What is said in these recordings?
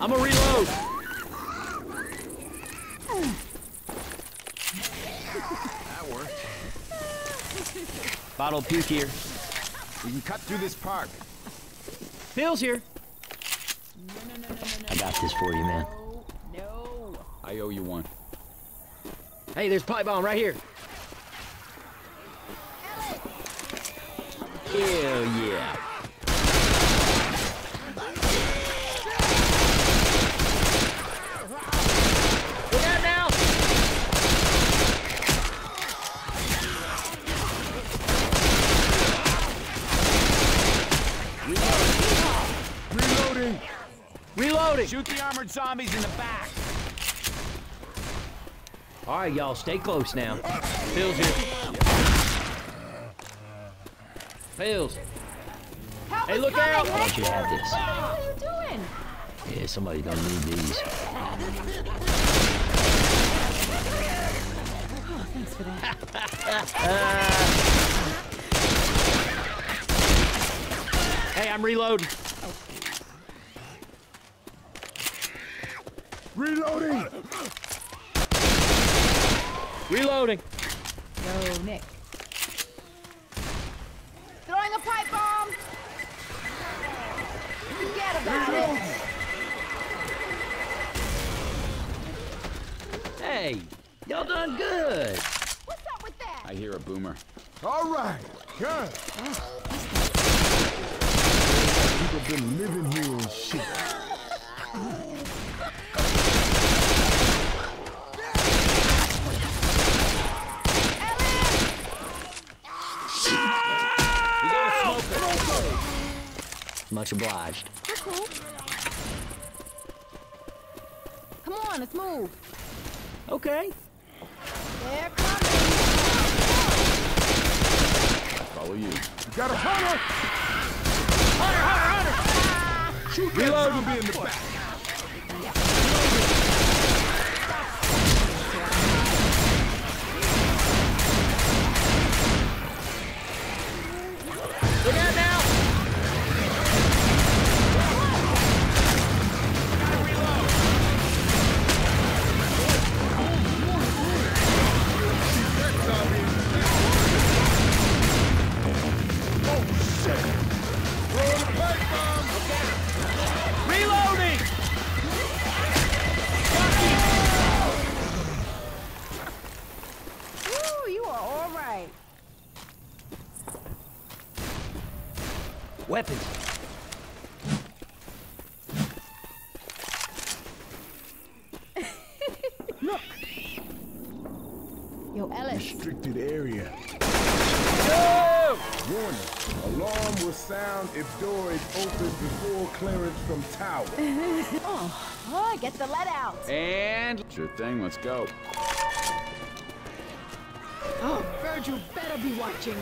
I'm a reload. That worked. Bottle of puke here. We can cut through this park. Pills here. I got this for you, man. No. I owe you one. Hey, there's pipe bomb right here. Hell yeah. Look out now! Reloading! Reloading! Shoot the armored zombies in the back! All right, y'all, stay close now. Pills here. Pills. Help Hey, look coming. out! Hey, Why don't you have this? What are you doing? Yeah, somebody don't need these. Oh, thanks for that. Hey, I'm reloading. Oh, Reloading! Reloading. Yo, Nick. Throwing a pipe bomb. Forget about it. Hey, y'all done good. What's up with that? I hear a boomer. All right, yeah. People been living here and shit. We got a smoker! Much obliged. We're cool. Come on, let's move. Okay. They're coming. Follow you. Got a hunter! Hunter, ah. Hunter, Hunter! Shoot that Reload. zombie in the back. Thing, let's go. Oh, Virgil better be watching.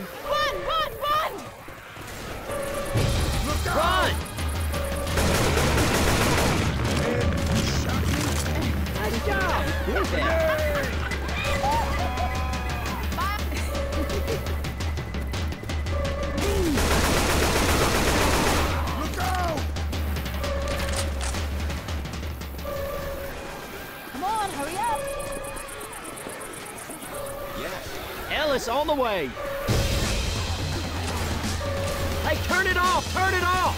The way! Hey, turn it off! Turn it off!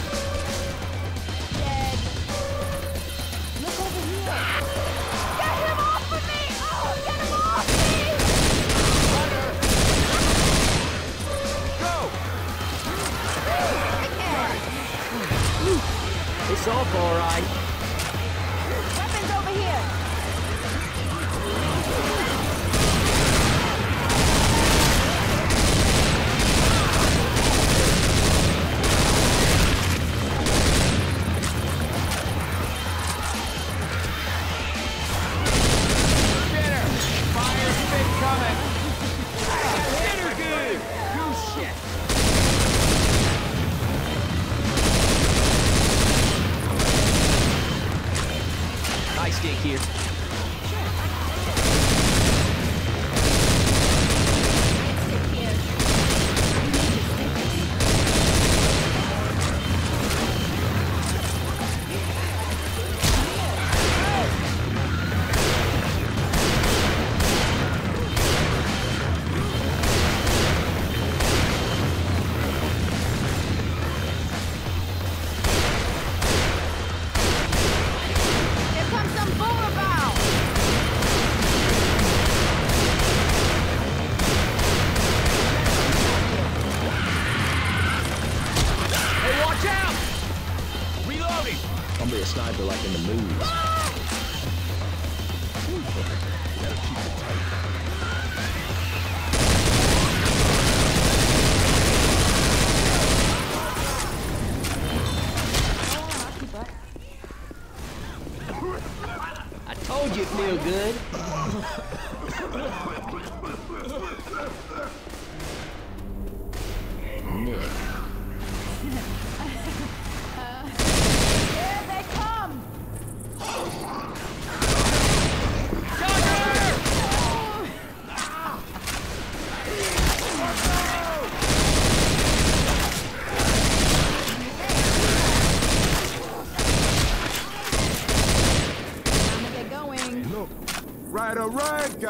here.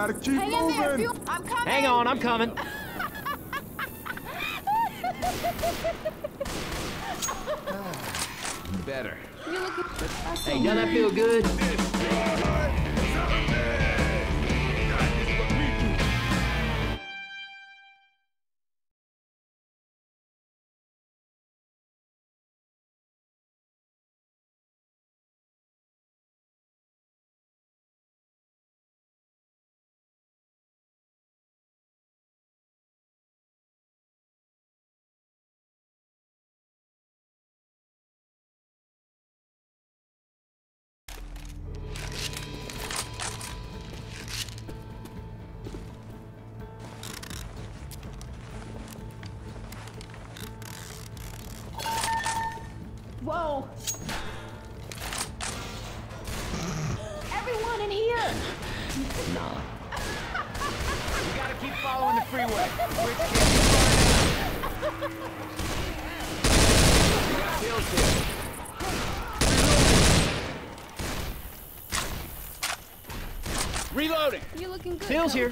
gotta keep moving. I'm coming. Hang on, I'm coming. Pills here.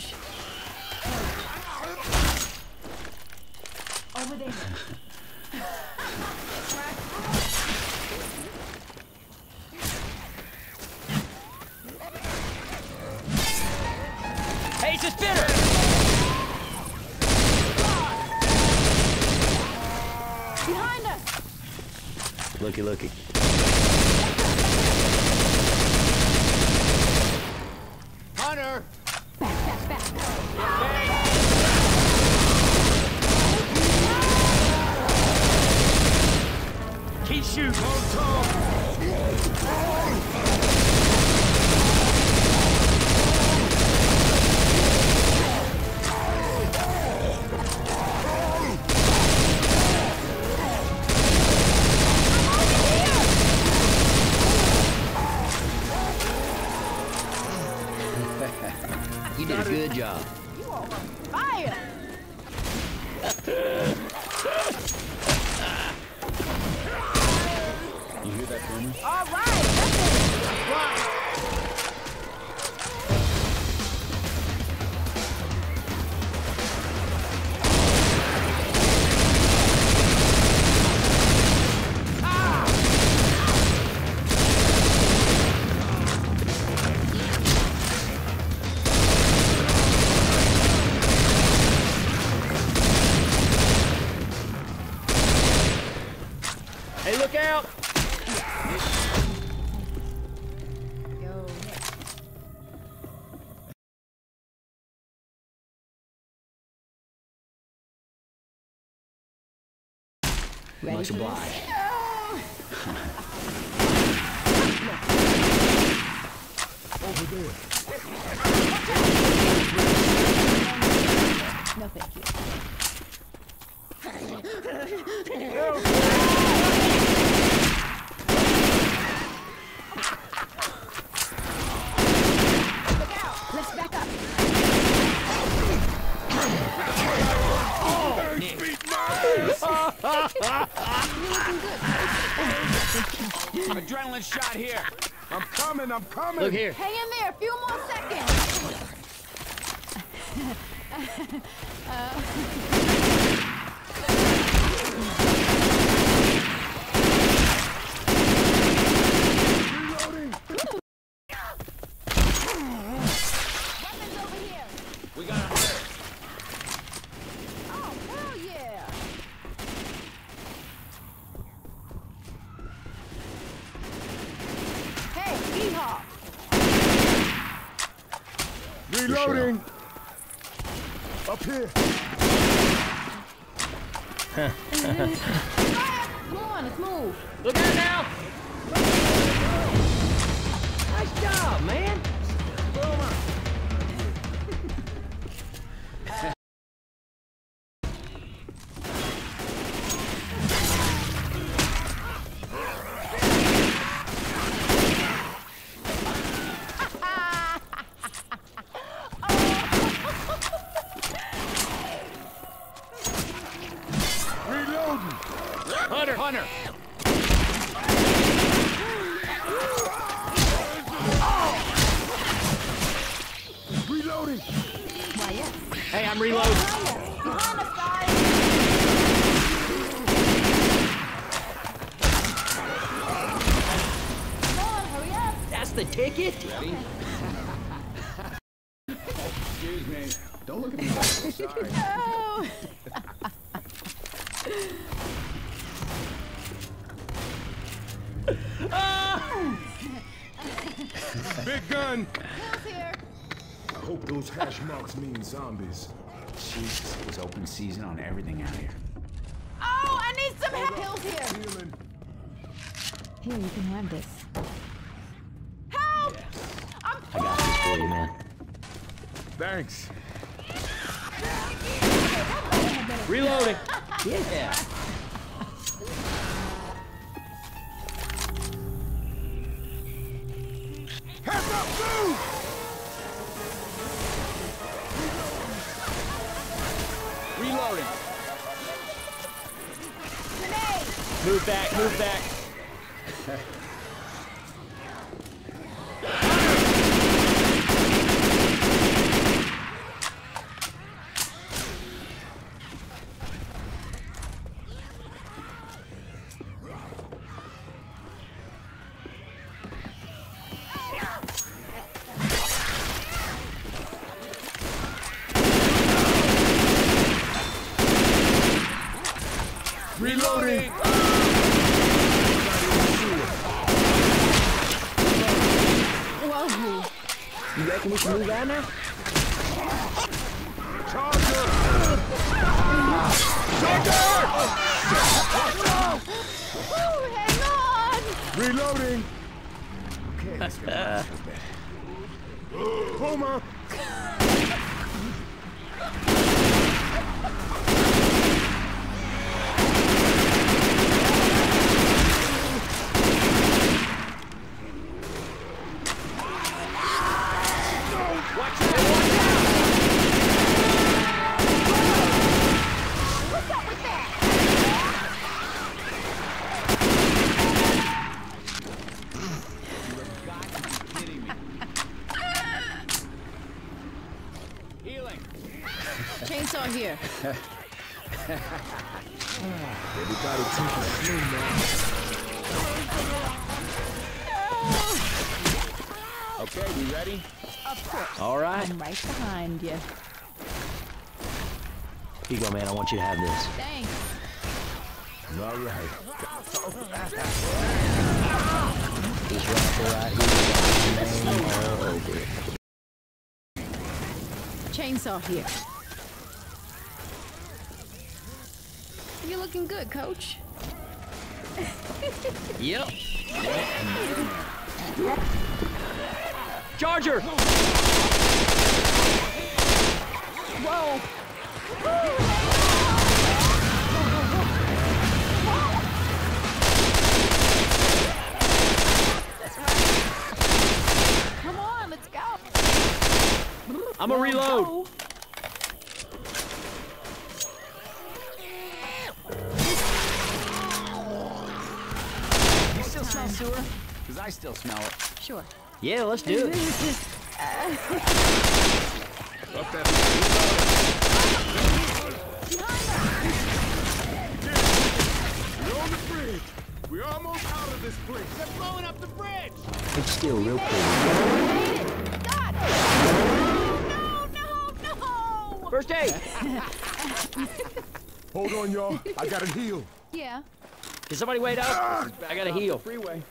Ready Much obliged. Over there. No, thank you. Look out! Let's Adrenaline shot here. I'm coming, I'm coming. Look here. Hang in there, a few more seconds. uh. Up here. Come on, let's move. Look out now! Nice job, man. Reloading. I hope those hash marks mean zombies. Jesus, it was open season on everything out here. Oh, I need some help. Hill's here. Healing. Here, you can have this. Help! I'm I got this for you, man. Thanks. Reloading! Yeah. Move back, move back. Reloading. Whoa! You reckon we can move out now? Charger. Woo, hang on! Reloading. Okay, let's get my Here you go, man. I want you to have this. Thanks. All right. This rifle right here. got your name all over it. Chainsaw here. You're looking good, coach. Yep. Charger! Whoa! I'm a reload. Go. You still smell sewer? Because I still smell it. Sure. Yeah, let's do it. Up that. We're on the bridge. We're almost out of this place. They're blowing up the bridge! It's still real pretty. God! No, no, no! First aid! Hold on, y'all. I gotta heal. Yeah, Can somebody wait up? I gotta heal. Freeway.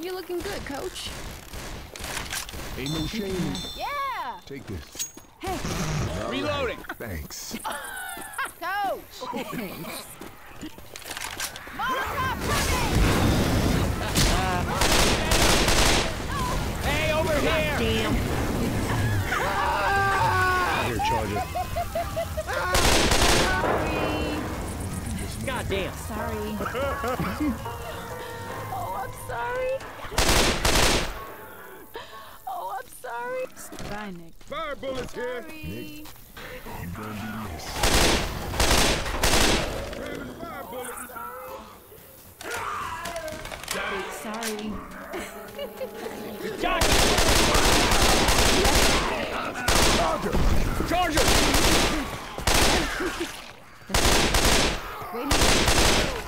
you're looking good, coach. Ain't no shame. Yeah! Take this. Hey. Reloading. Thanks. Coach! Molotov Hey, over here! Here, Charger. God damn. Sorry. oh, I'm sorry. Oh, I'm sorry. Bye, Nick. Fire bullets here. Sorry. You're gonna be missed. Sorry. Charger! Charger! Wait here. Coach!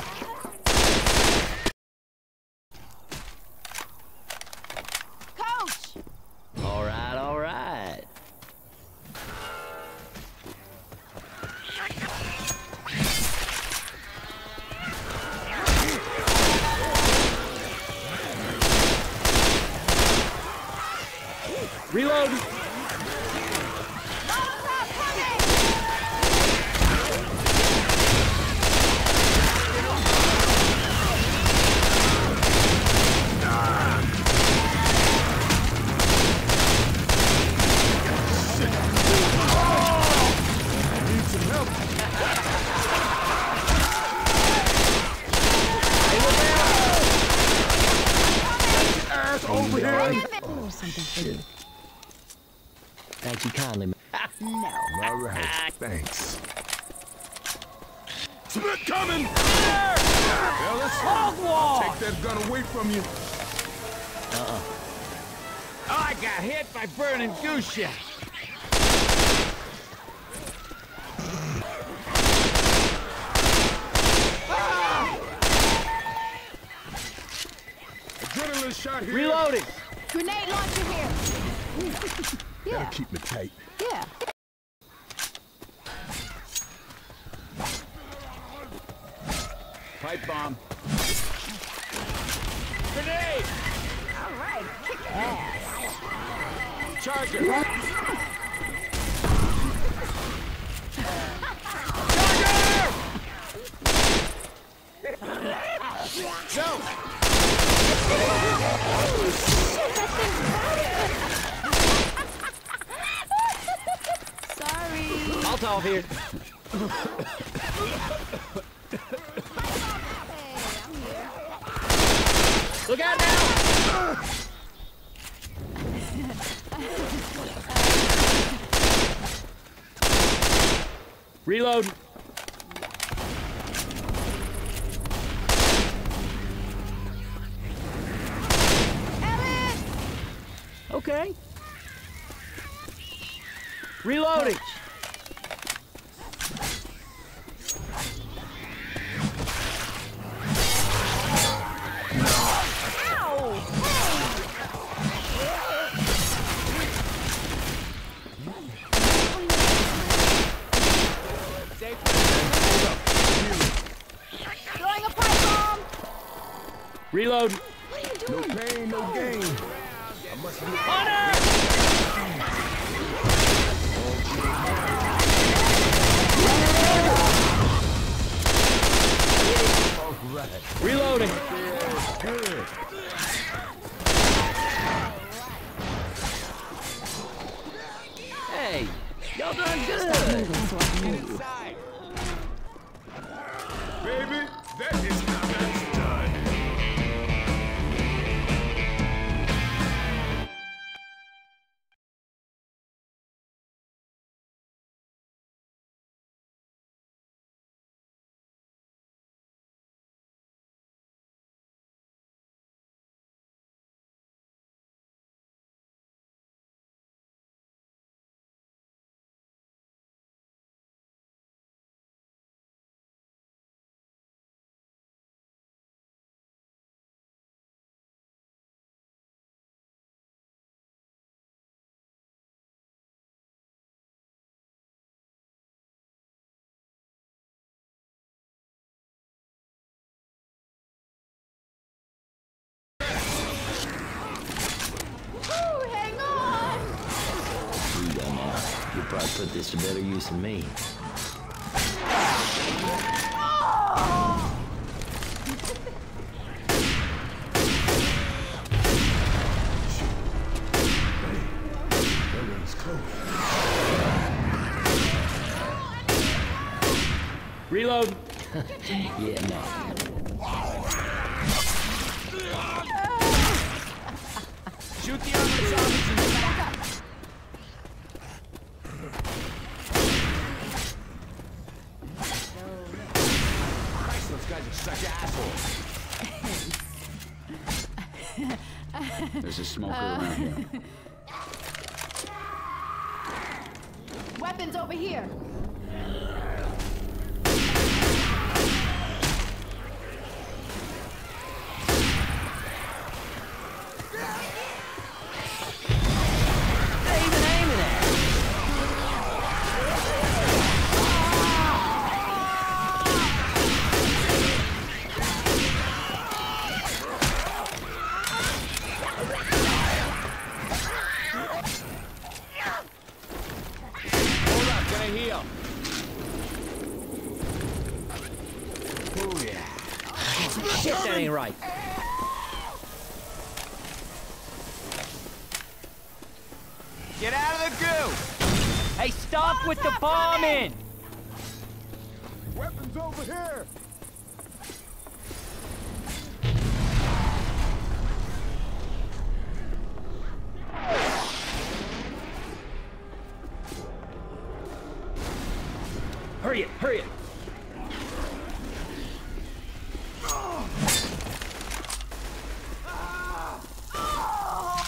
Burning goose shit. Adrenaline shot here. Reloading! Grenade launcher here. That'll yeah, keep me tight. yeah. Pipe bomb. Grenade! All right, kick ass. Charger! Sorry. Molotov here. Hey, I'm here. Look out now! Reload! Okay. Reloading! Reload! Put this to better use than me. Weapons over here.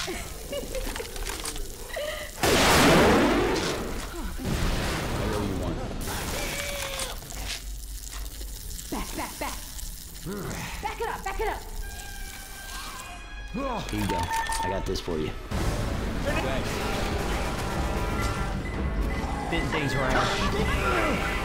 Back, back, back. Back it up, back it up. Here you go. I got this for you. Thanks. Fitting things around.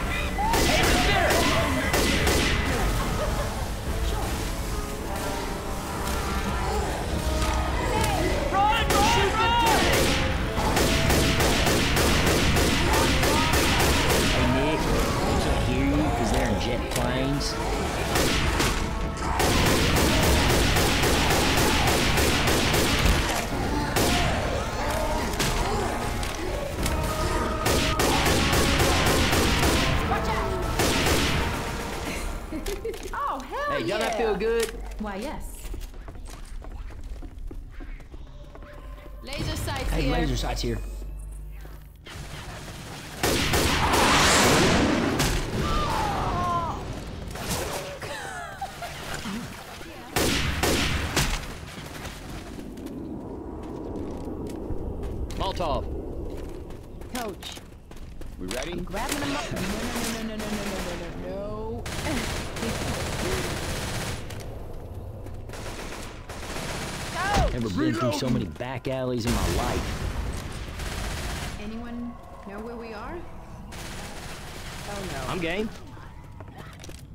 Hey, here. laser. Molotov. Coach, We ready? grabbing them up. No, no, no, no, no, no, no, no, no, no. Coach! Never been through so many back alleys in my life. Anyone know where we are? Oh no. I'm game.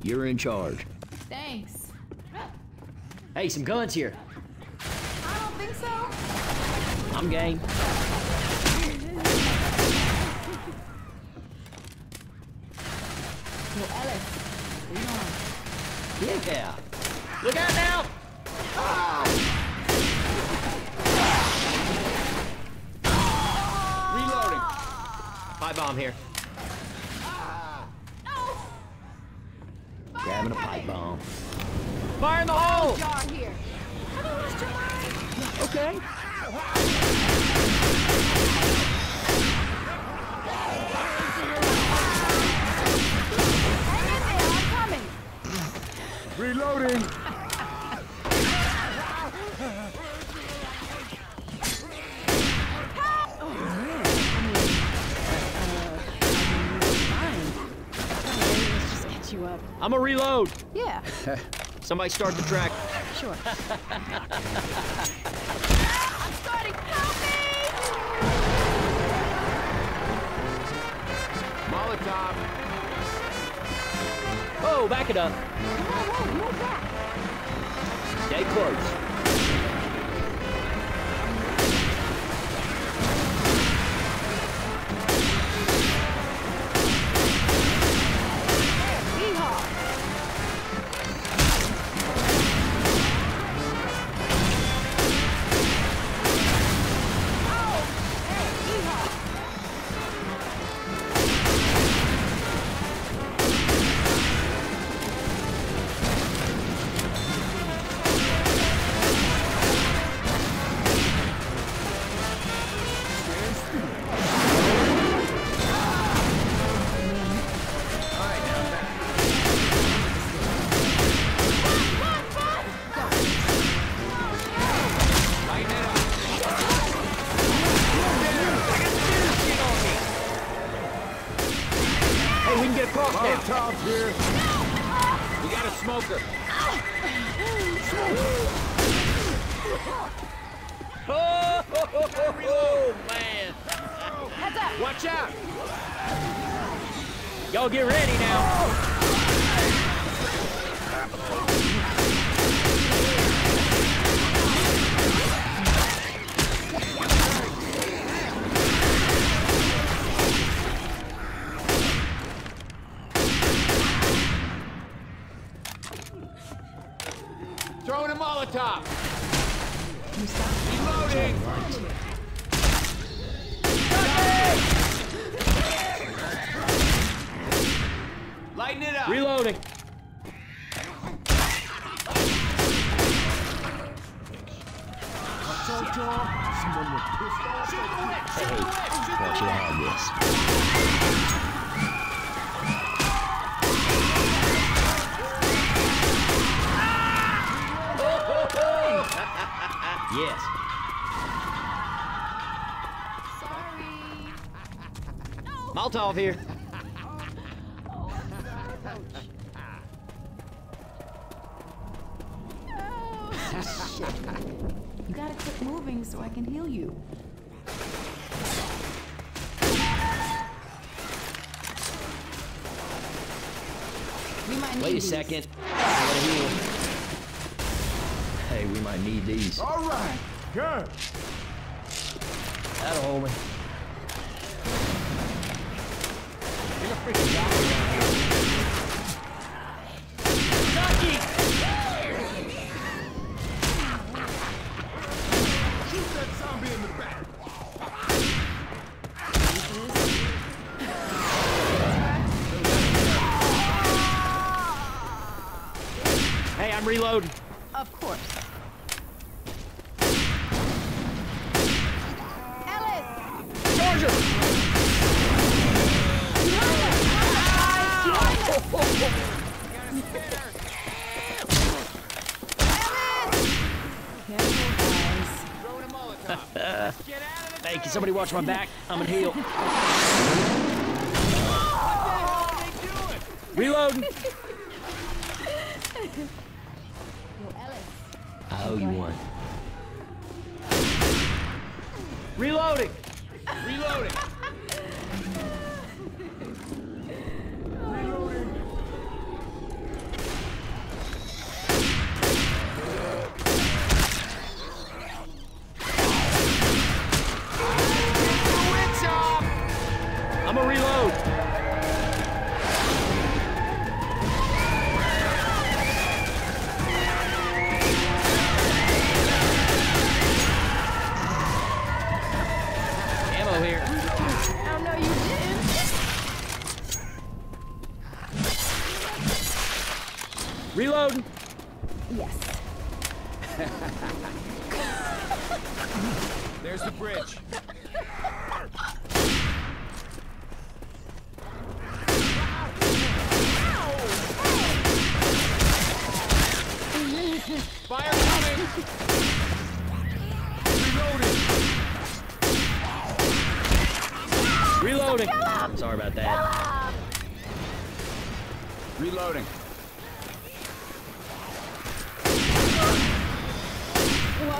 You're in charge. Thanks. Hey, some guns here. I don't think so. I'm game. Well, Ellis, lead on. Yeah. Look out now! Ah! Reloading. Pipe bomb here. Grabbing a pipe bomb. Fire in the hole! Jar here. Have you lost your mind? Okay. Hang in there, I'm coming. Reloading! Let's just get you up. I'm a reload. Yeah, Somebody start the track. sure. I'm starting. Help me! Molotov. Whoa, back it up. Whoa, whoa, move back. Stay close. Someone was pissed off. Hey, want you to have this. Yes. Sorry. Here. Oh, shit. You gotta quit moving so I can heal you. We might need Wait a these. second. I gotta heal. Hey, we might need these. All right, good. That'll hold me. Shoot that zombie in the back. Hey, I'm reloading. Of course. Ellis! Charger! Careful, guys. Throwing a Molotov. Get out of the Hey, can somebody watch my back? I'm gonna heal. Reloading. Yo, Ellis. Owe you. Reloading. Reloading. Didn't. Yes. There's the bridge. Fire coming. Reloading. Sorry about that. Reloading.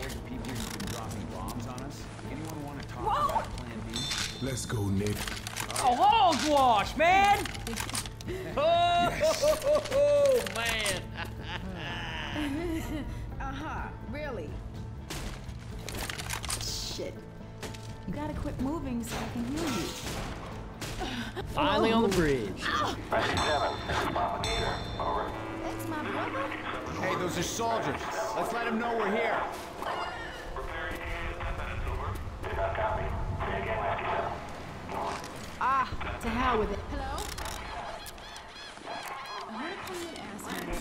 bored the people who've been dropping bombs on us? Anyone want to talk Whoa. about Plan B? Let's go, Nick. Oh, hogwash, man! oh, yes. man! uh-huh, really? Shit. You gotta quit moving so I can hear you. Finally on the bridge. Oh. Over. That's my brother? Hey, those are soldiers. Let's let them know we're here. To hell with it. Hello? I want to call you. I do.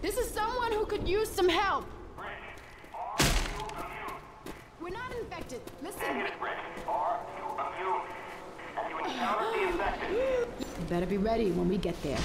This is someone who could use some help. We're not infected. Listen. You better be ready when we get there.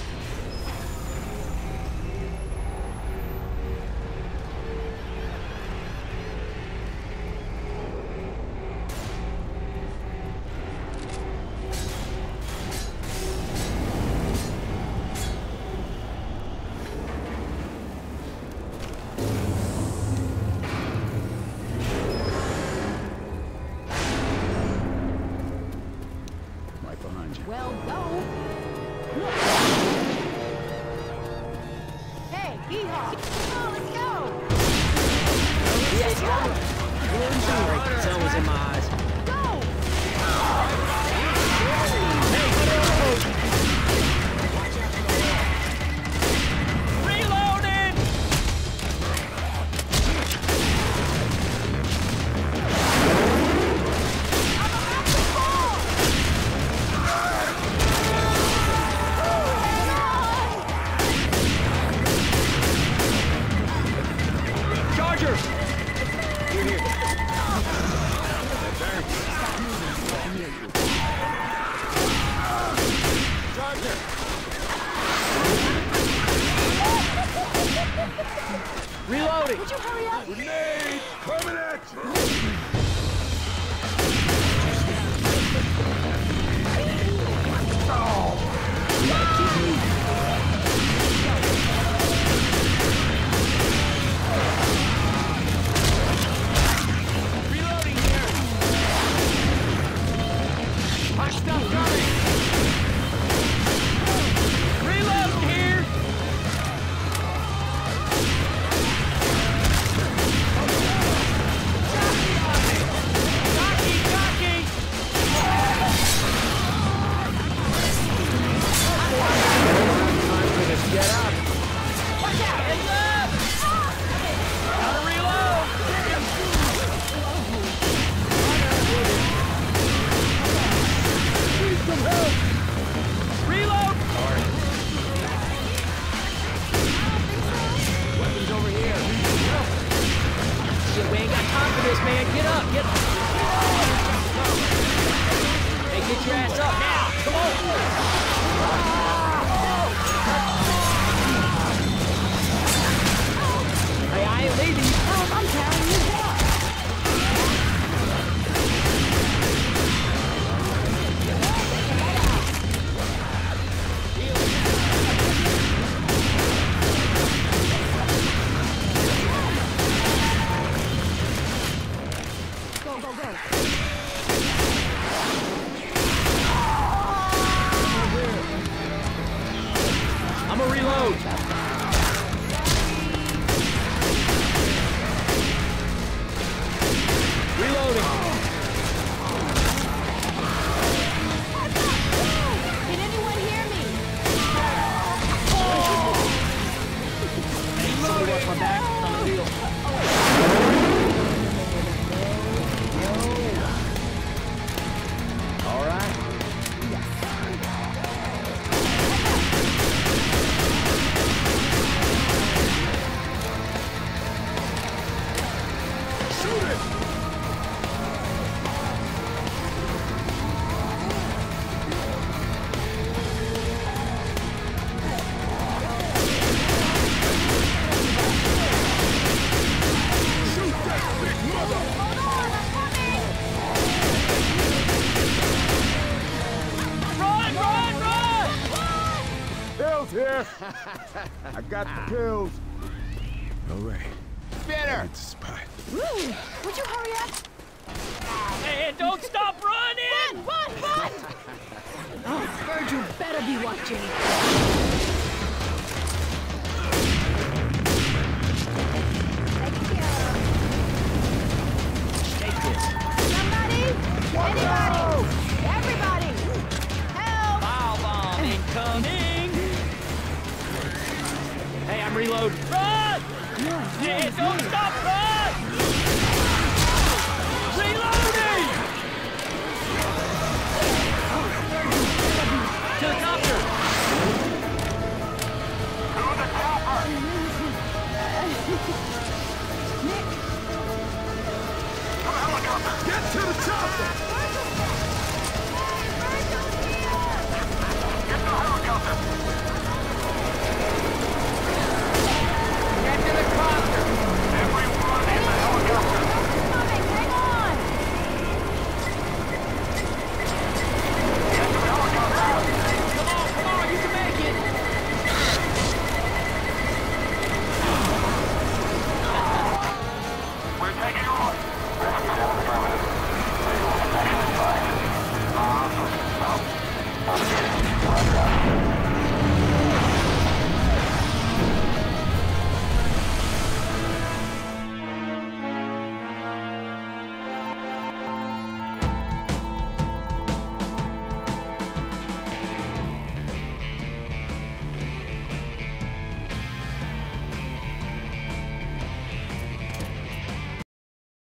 Grenade! Get up, get up. Hey, get your ass up now. Come on. Hey, I ain't leaving. Oh, I'm telling you. got killed.